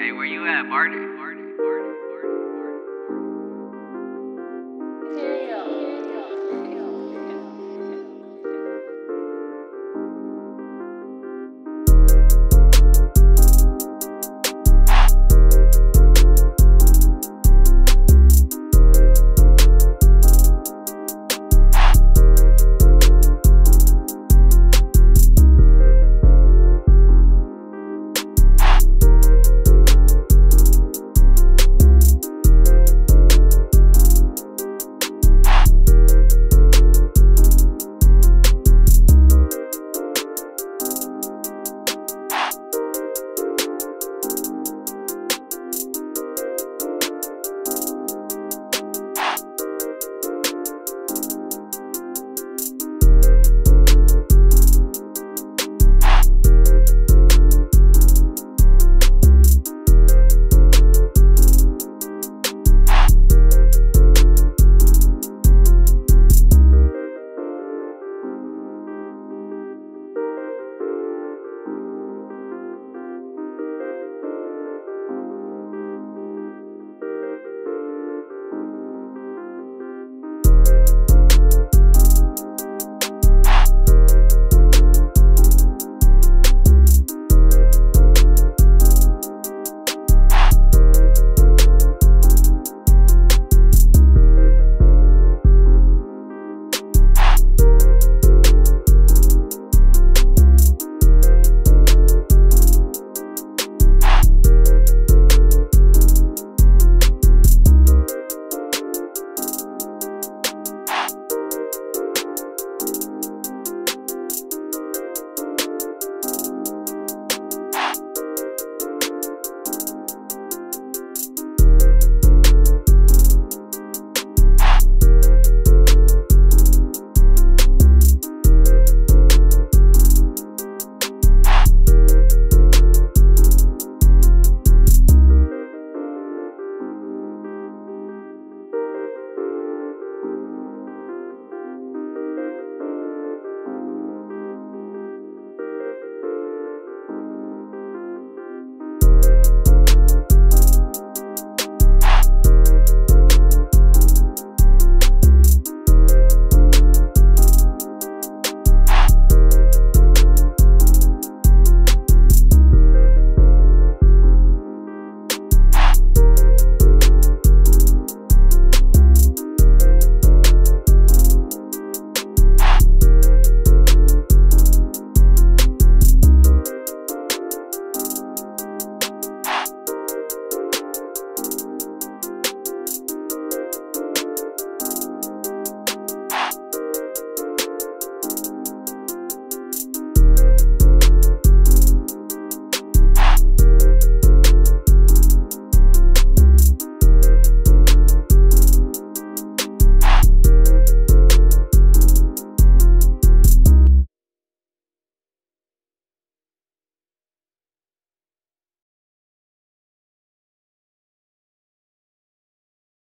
Hey, where you at, Barney? Barney, Barney.